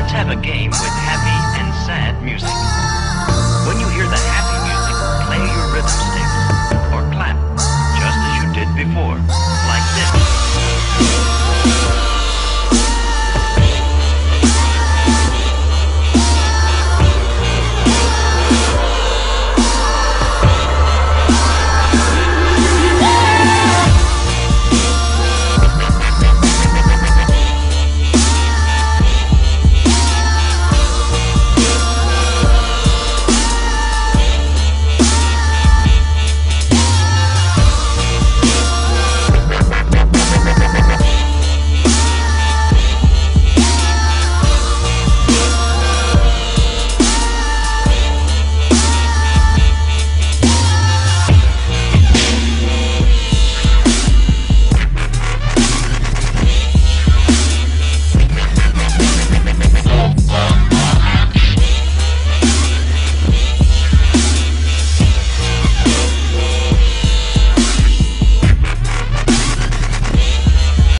Let's have a game with happy.